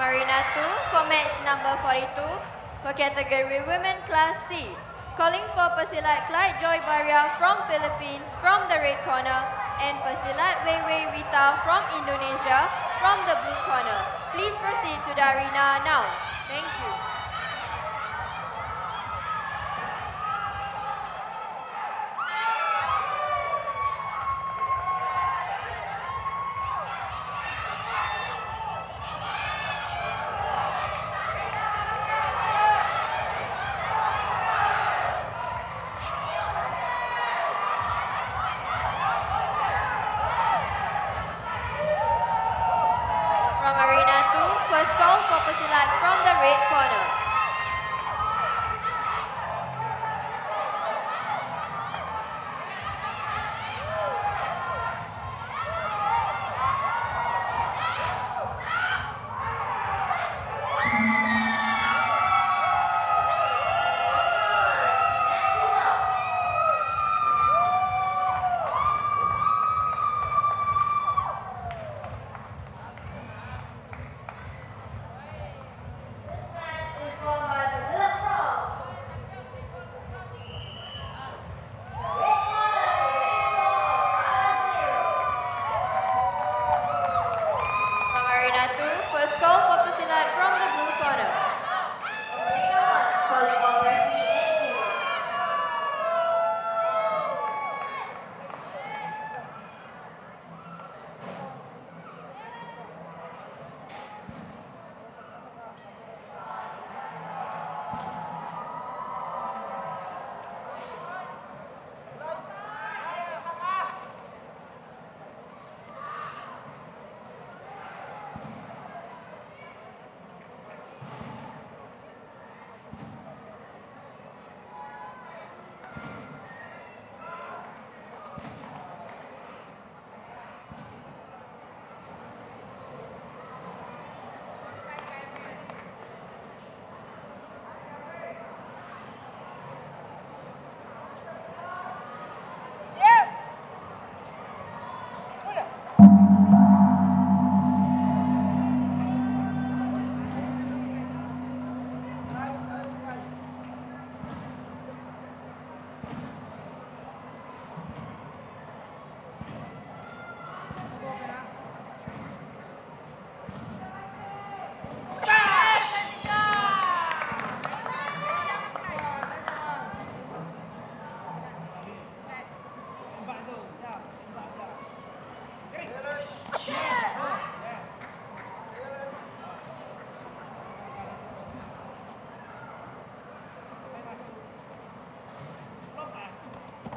Arena 2 for match number 42 for category Women Class C. Calling for Pesilat Clyde Joy Baria from Philippines from the red corner and Pesilat Wewey Wita from Indonesia from the blue corner. Please proceed to the arena now. Thank you.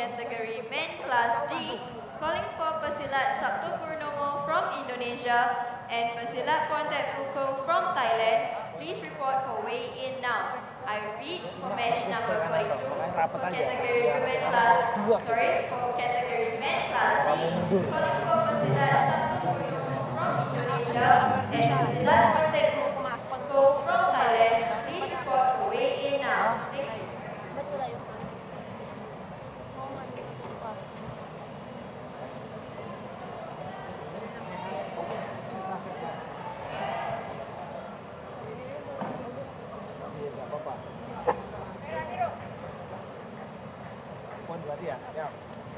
category Men Class D, calling for Pesilat Sabtu Purnomo from Indonesia and Pesilat Pontet Puko from Thailand. Please report for weigh-in now. I repeat, for match number 42, for category Women Class, sorry, for category Men Class D, calling for Pesilat Sabtu Purnomo from Indonesia and Pesilat Pontet Puko from Berarti.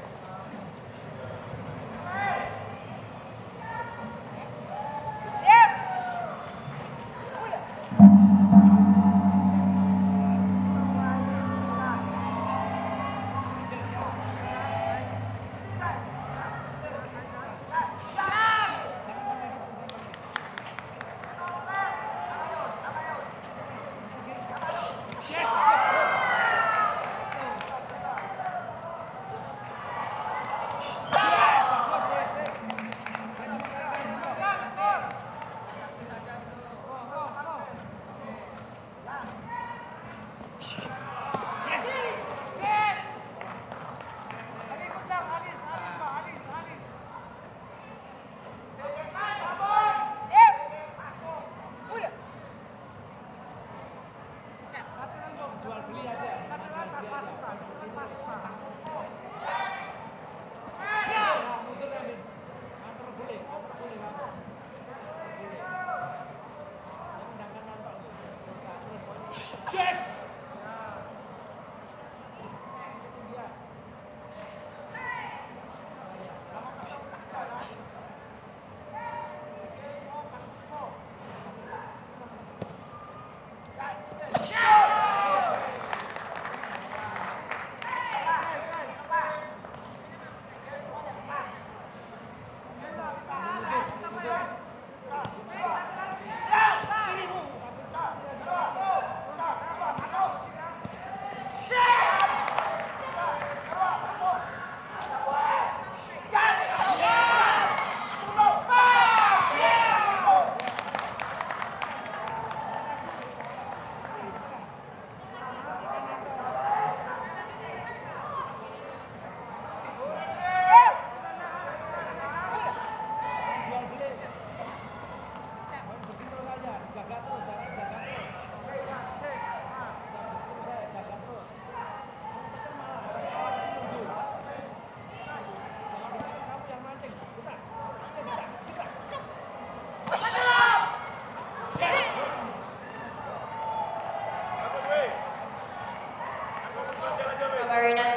From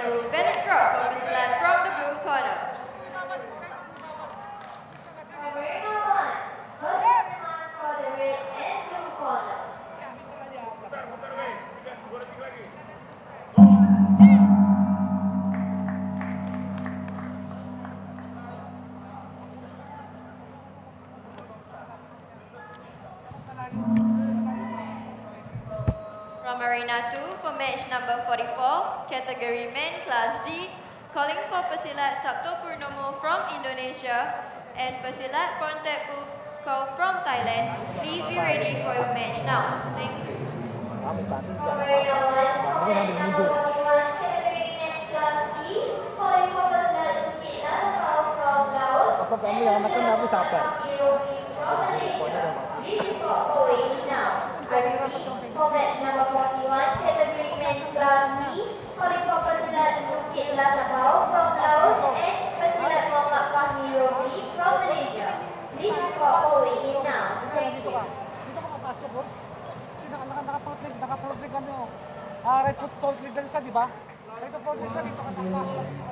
match number 44, category Men Class D, calling for Pesilat Sabto Purnomo from Indonesia and Pesilat Pontet Puko from Thailand. Please be ready for your match now. Thank you. Kamu bantu From Arena 1, for match number 41, category men's class D, calling for Pesilat Bukit Lasapau from Laos. Apa kamu yang makan aku sabar. Is for Owen now. I repeat, for match number 41, category etnografi, kolektor pesilat Bukit Las Abau from Laos and pesilat Muhammad Fahmi Rofi from Malaysia. Please go away now. Thank you. Dito ko mapasok ko. Kasi naka-naka-naka-plotlig, naka-plotlig ano. Ah, uh, recruit-plotlig din siya, di ba? Recruit-plotlig siya dito kasi sa classroom.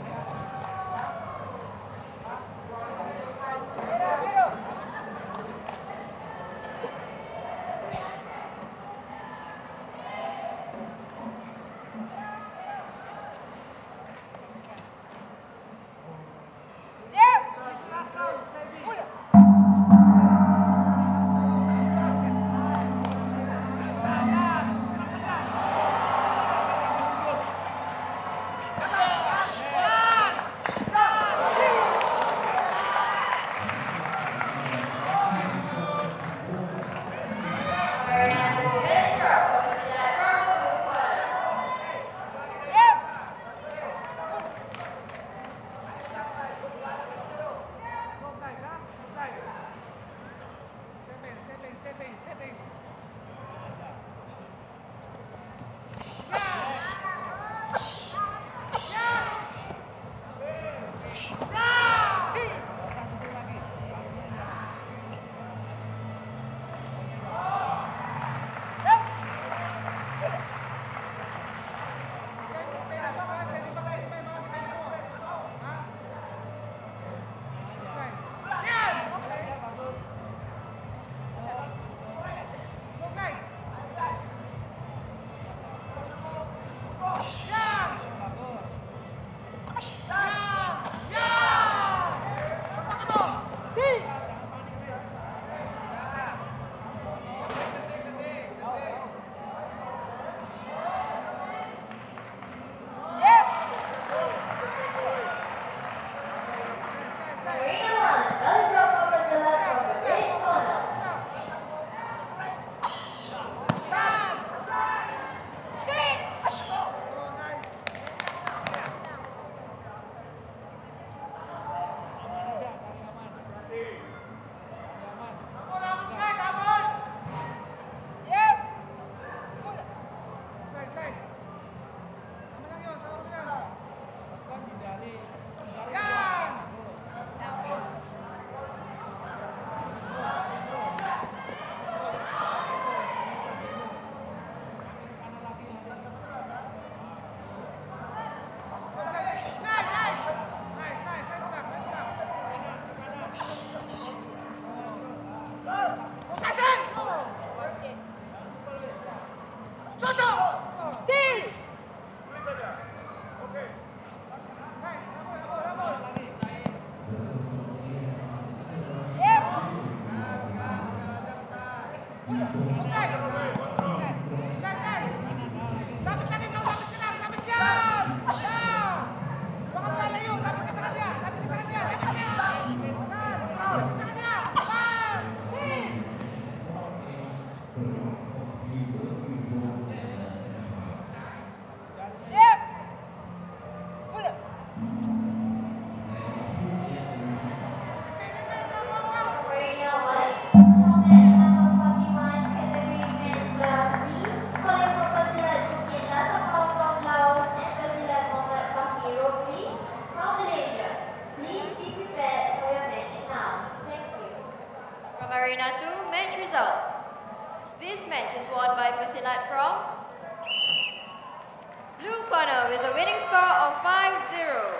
Corner with a winning score of 5-0.